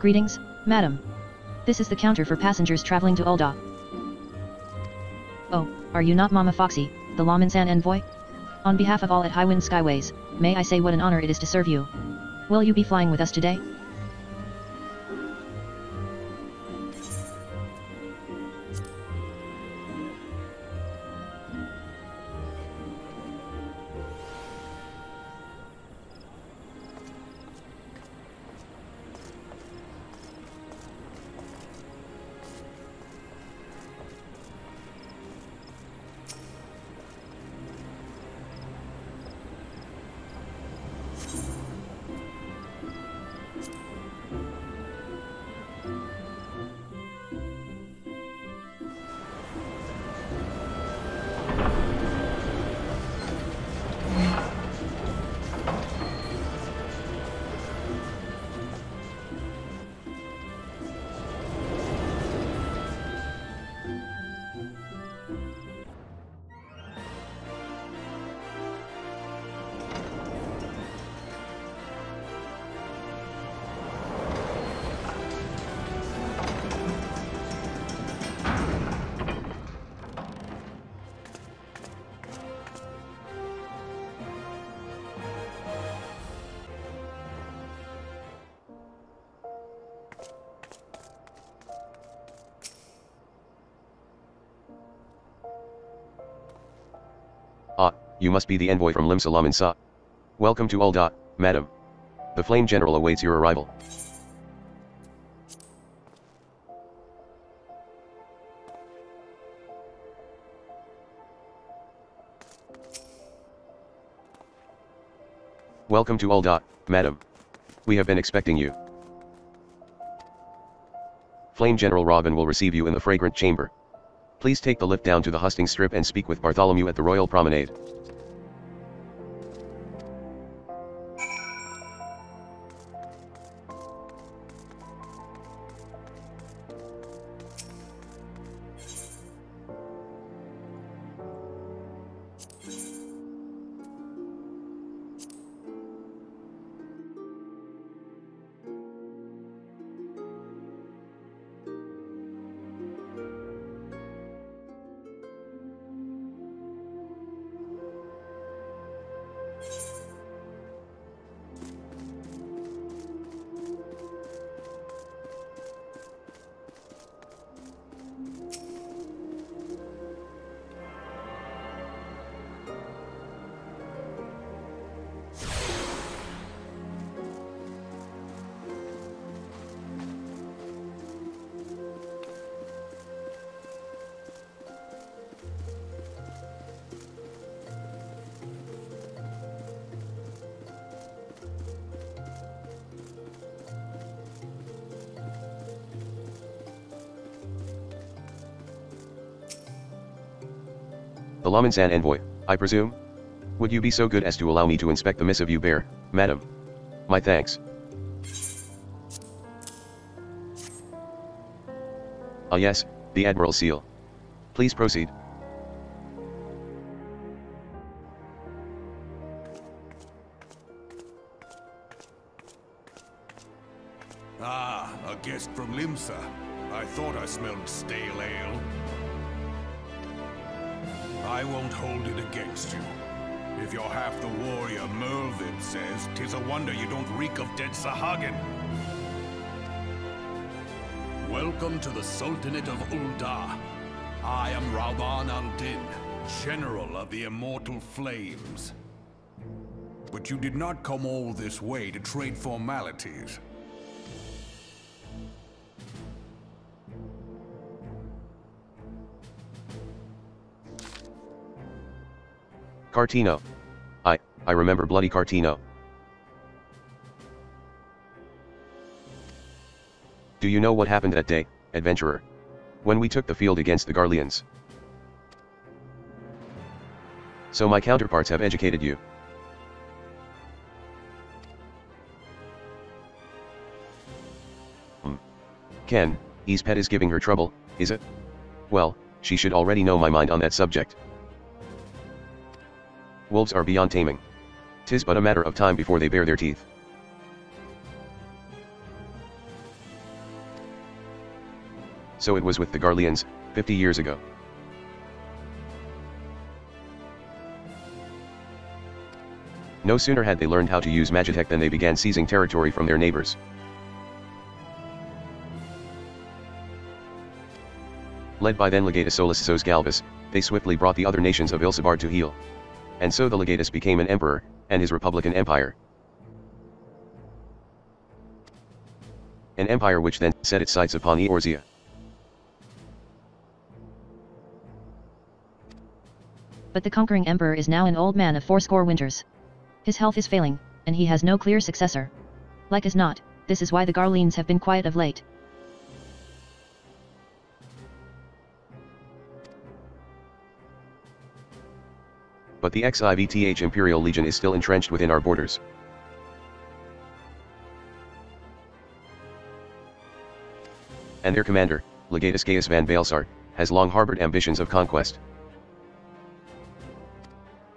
Greetings, madam. This is the counter for passengers traveling to Ul'dah. Oh, are you not Mama Foxie, the Lominsan envoy? On behalf of all at Highwind Skyways, may I say what an honor it is to serve you. Will you be flying with us today? You must be the envoy from Limsa Lominsa. Welcome to Ul'dah, madam. The Flame General awaits your arrival. Welcome to Ul'dah, madam. We have been expecting you. Flame General Raubahn will receive you in the fragrant chamber. Please take the lift down to the hustings strip and speak with Bartholomew at the Royal Promenade. The Lominsan envoy, I presume? Would you be so good as to allow me to inspect the missive you bear, madam? My thanks. Ah yes, the Admiral seal. Please proceed. Ah, a guest from Limsa. I thought I smelled stale ale. I won't hold it against you. If you're half the warrior Merlwyb says, tis a wonder you don't reek of dead Sahagin. Welcome to the Sultanate of Ul'dah. I am Raubahn Aldynn, General of the Immortal Flames. But you did not come all this way to trade formalities. Carteneau. I, I remember bloody Carteneau. Do you know what happened that day, adventurer? When we took the field against the Garleans. So my counterparts have educated you. Hmm. Ken, East Pet is giving her trouble, is it? Well, she should already know my mind on that subject. Wolves are beyond taming. Tis but a matter of time before they bare their teeth. So it was with the Garleans, 50 years ago. No sooner had they learned how to use Magitech than they began seizing territory from their neighbors. Led by then Legatus Solus zos Galvus, they swiftly brought the other nations of Ilsabard to heel. And so the Legatus became an emperor, and his republican empire. An empire which then set its sights upon Eorzea. But the conquering emperor is now an old man of fourscore winters. His health is failing, and he has no clear successor. Like as not, this is why the Garleans have been quiet of late. But the XIVTH Imperial Legion is still entrenched within our borders. And their commander, Legatus Gaius van Baelsar, has long harbored ambitions of conquest.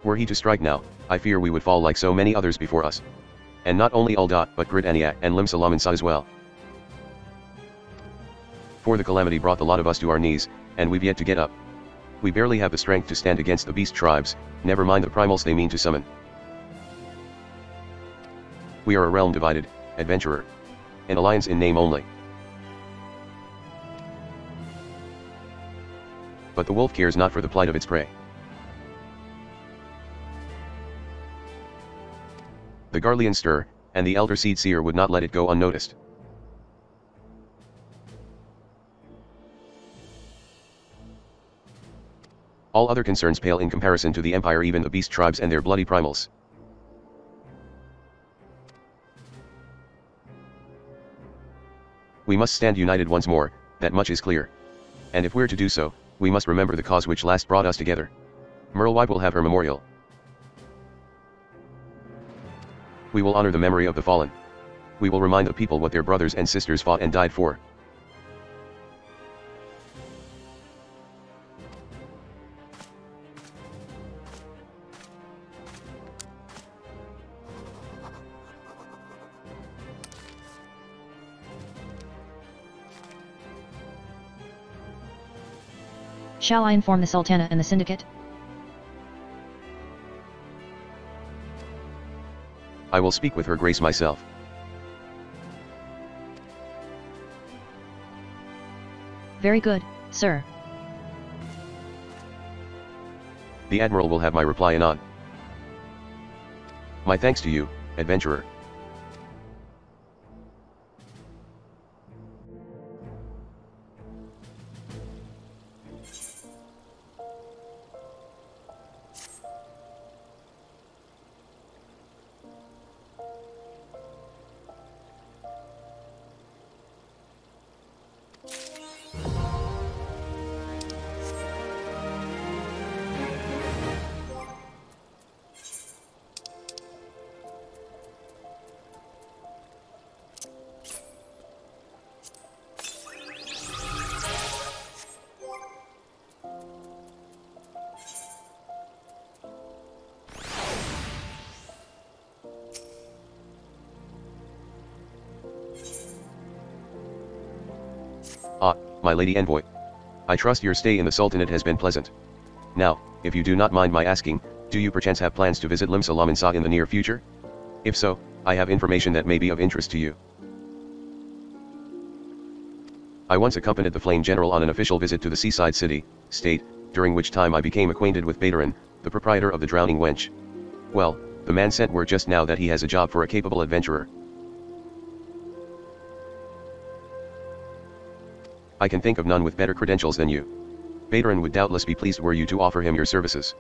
Were he to strike now, I fear we would fall like so many others before us. And not only Ul'dah, but Gridania and Limsa Lominsa as well. For the calamity brought the lot of us to our knees, and we've yet to get up. We barely have the strength to stand against the beast tribes, never mind the primals they mean to summon. We are a realm divided, adventurer. An alliance in name only. But the wolf cares not for the plight of its prey. The Garlean stir, and the Elder Seedseer would not let it go unnoticed. All other concerns pale in comparison to the Empire even the beast tribes and their bloody primals. We must stand united once more, that much is clear. And if we're to do so, we must remember the cause which last brought us together. Merle will have her memorial. We will honor the memory of the fallen. We will remind the people what their brothers and sisters fought and died for. Shall I inform the Sultana and the Syndicate? I will speak with her grace myself. Very good, sir. The Admiral will have my reply anon. My thanks to you, adventurer. My lady envoy. I trust your stay in the Sultanate has been pleasant. Now, if you do not mind my asking, do you perchance have plans to visit Limsa in the near future? If so, I have information that may be of interest to you. I once accompanied the Flame General on an official visit to the seaside city, state, during which time I became acquainted with Baderon, the proprietor of the Drowning Wench. Well, the man sent word just now that he has a job for a capable adventurer. I can think of none with better credentials than you. Baderon would doubtless be pleased were you to offer him your services.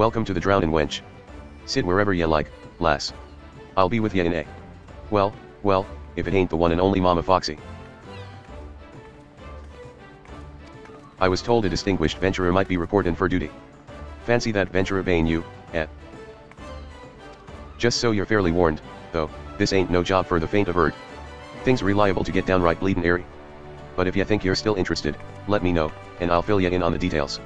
Welcome to the drownin' wench. Sit wherever ye like, lass. I'll be with ye in a. Well, well, if it ain't the one and only Mama Foxie. I was told a distinguished venturer might be reportin' for duty. Fancy that venturer baying you, eh? Just so you're fairly warned, though, this ain't no job for the faint of heart. Things reliable to get downright bleedin' airy. But if you think you're still interested, let me know, and I'll fill you in on the details.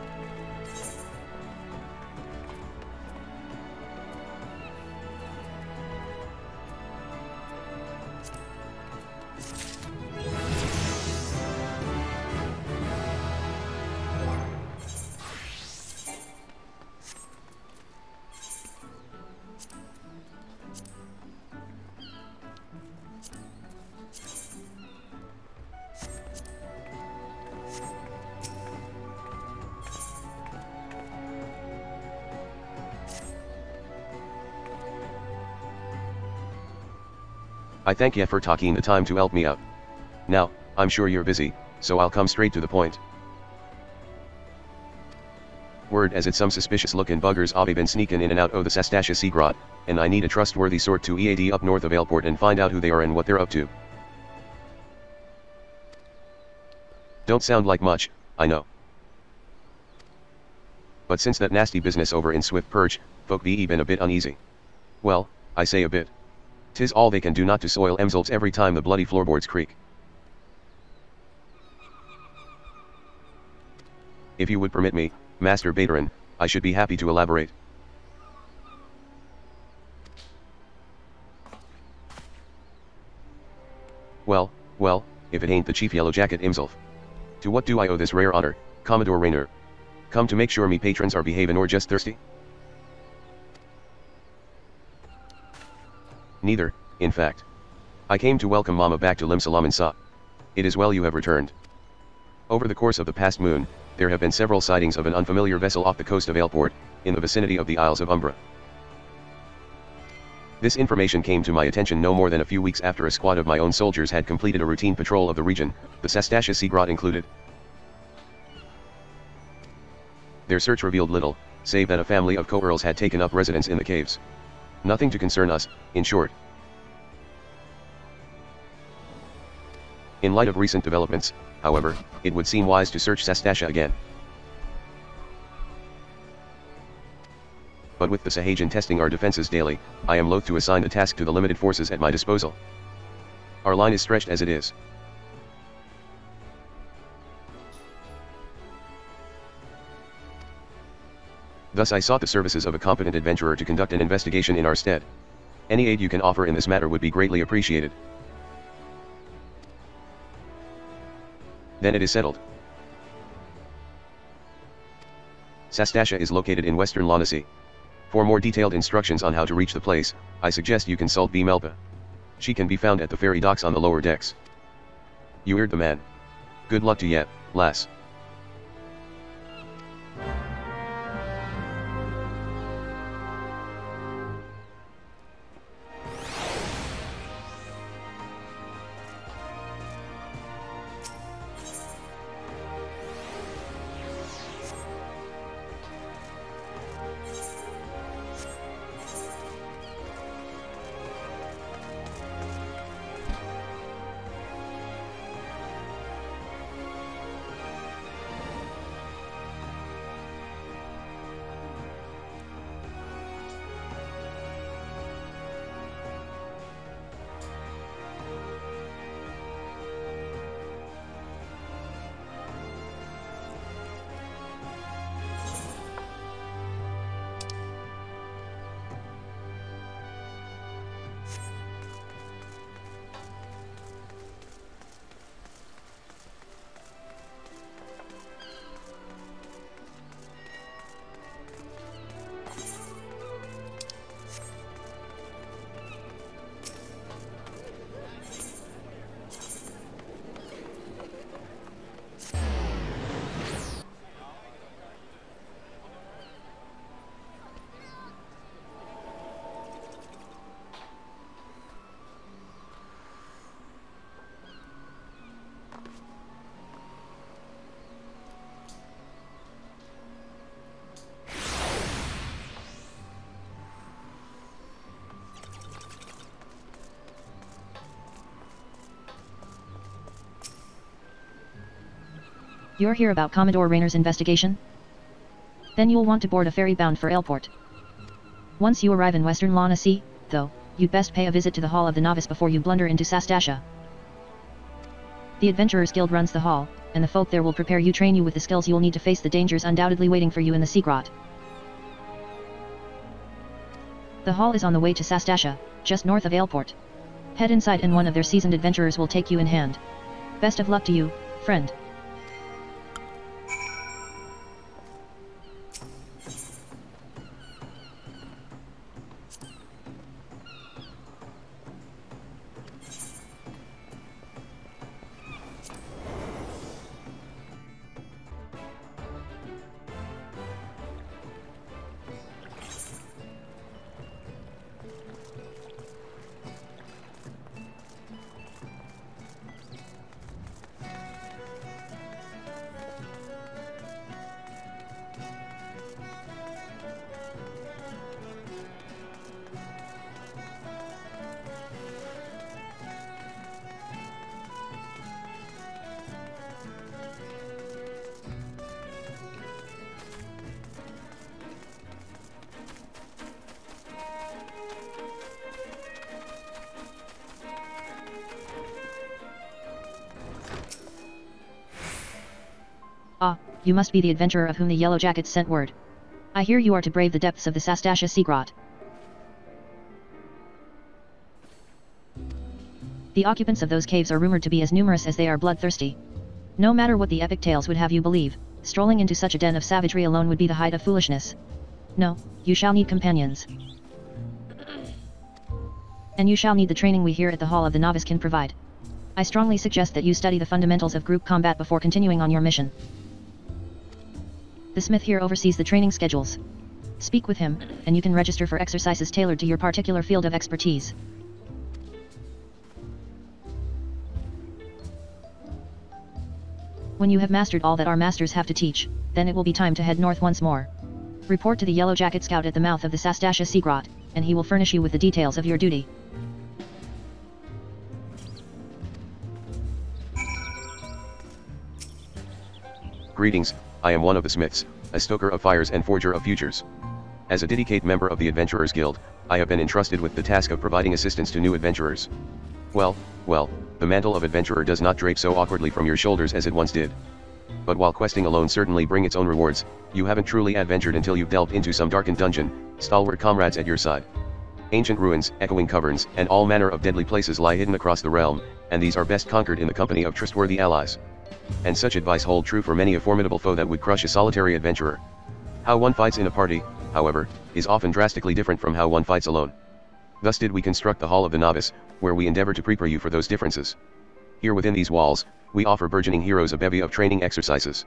I thank ye for taking the time to help me out. Now, I'm sure you're busy, so I'll come straight to the point. Word as it's some suspicious looking buggers obby been sneaking in and out o' the Sastasha Sea Grot, and I need a trustworthy sort to EAD up north of Aleport and find out who they are and what they're up to. Don't sound like much, I know. But since that nasty business over in Swift Perch, folk be been a bit uneasy. Well, I say a bit. Tis all they can do not to soil emselves every time the bloody floorboards creak. If you would permit me, Master Baderon, I should be happy to elaborate. Well, well, if it ain't the Chief Yellow Jacket himself. To what do I owe this rare honor, Commodore Reynard? Come to make sure me patrons are behaving or just thirsty? Neither, in fact. I came to welcome Mama back to Limsa Sa. It is well you have returned. Over the course of the past moon, there have been several sightings of an unfamiliar vessel off the coast of Aleport, in the vicinity of the Isles of Umbra. This information came to my attention no more than a few weeks after a squad of my own soldiers had completed a routine patrol of the region, the Sastasha Sea Grot included. Their search revealed little, save that a family of coeurls had taken up residence in the caves. Nothing to concern us, in short. In light of recent developments, however, it would seem wise to search Sastasha again. But with the Sahagin testing our defenses daily, I am loath to assign the task to the limited forces at my disposal. Our line is stretched as it is. Thus I sought the services of a competent adventurer to conduct an investigation in our stead. Any aid you can offer in this matter would be greatly appreciated. Then it is settled. Sastasha is located in western La Noscea. For more detailed instructions on how to reach the place, I suggest you consult B. Melpa. She can be found at the ferry docks on the lower decks. You heard the man. Good luck to yet, lass. You're here about Commodore Reynard's investigation? Then you'll want to board a ferry bound for Aleport. Once you arrive in Western La Noscea, though, you'd best pay a visit to the Hall of the Novice before you blunder into Sastasha. The Adventurers Guild runs the hall, and the folk there will prepare you train you with the skills you'll need to face the dangers undoubtedly waiting for you in the sea grot. The hall is on the way to Sastasha, just north of Aleport. Head inside and one of their seasoned adventurers will take you in hand. Best of luck to you, friend. You must be the adventurer of whom the Yellow Jackets sent word. I hear you are to brave the depths of the Sastasha Sea Grot. The occupants of those caves are rumored to be as numerous as they are bloodthirsty. No matter what the epic tales would have you believe, strolling into such a den of savagery alone would be the height of foolishness. No, you shall need companions. And you shall need the training we here at the Hall of the Novice can provide. I strongly suggest that you study the fundamentals of group combat before continuing on your mission. The smith here oversees the training schedules. Speak with him, and you can register for exercises tailored to your particular field of expertise. When you have mastered all that our masters have to teach, then it will be time to head north once more. Report to the Yellow Jacket Scout at the mouth of the Sastasha Sea Grot, and he will furnish you with the details of your duty. Greetings, I am one of the smiths, a stoker of fires and forger of futures. As a dedicated member of the Adventurers Guild, I have been entrusted with the task of providing assistance to new adventurers. Well, well, the mantle of adventurer does not drape so awkwardly from your shoulders as it once did. But while questing alone certainly bring its own rewards, you haven't truly adventured until you've delved into some darkened dungeon, stalwart comrades at your side. Ancient ruins, echoing caverns, and all manner of deadly places lie hidden across the realm, and these are best conquered in the company of trustworthy allies. And such advice hold true for many a formidable foe that would crush a solitary adventurer. How one fights in a party, however, is often drastically different from how one fights alone. Thus did we construct the Hall of the Novice, where we endeavor to prepare you for those differences. Here within these walls, we offer burgeoning heroes a bevy of training exercises.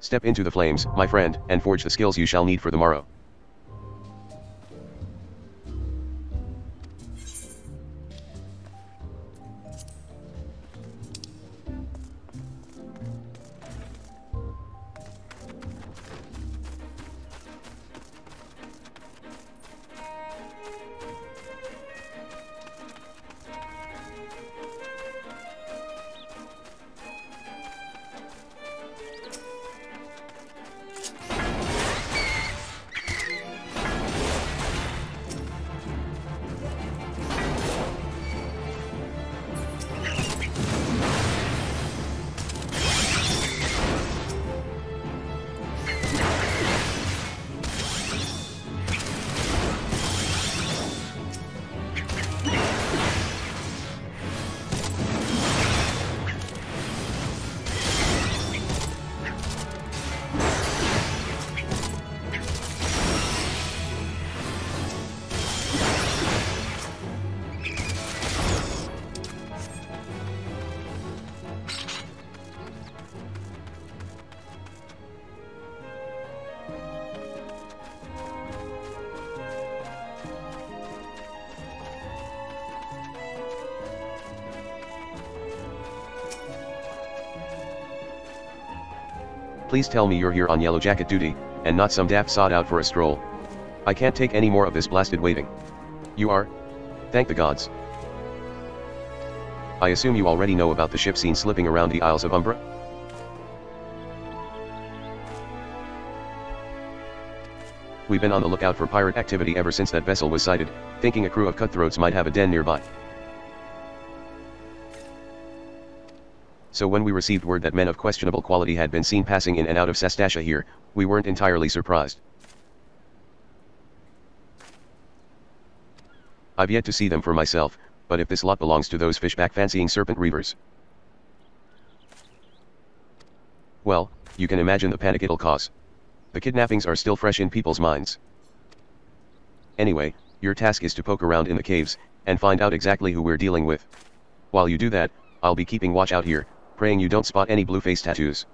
Step into the flames, my friend, and forge the skills you shall need for the morrow. Please tell me you're here on yellow jacket duty, and not some daft sod out for a stroll. I can't take any more of this blasted waiting. You are? Thank the gods. I assume you already know about the ship seen slipping around the Isles of Umbra? We've been on the lookout for pirate activity ever since that vessel was sighted, thinking a crew of cutthroats might have a den nearby. So when we received word that men of questionable quality had been seen passing in and out of Sastasha here, we weren't entirely surprised. I've yet to see them for myself, but if this lot belongs to those fishback fancying serpent reavers. Well, you can imagine the panic it'll cause. The kidnappings are still fresh in people's minds. Anyway, your task is to poke around in the caves, and find out exactly who we're dealing with. While you do that, I'll be keeping watch out here, praying you don't spot any blue face tattoos.